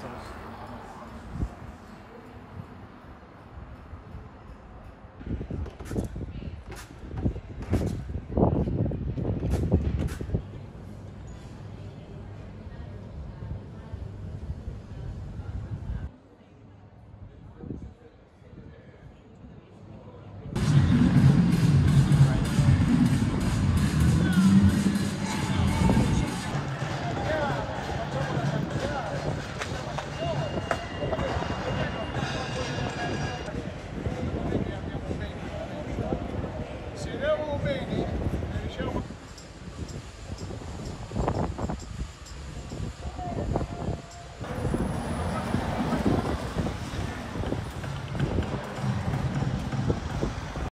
so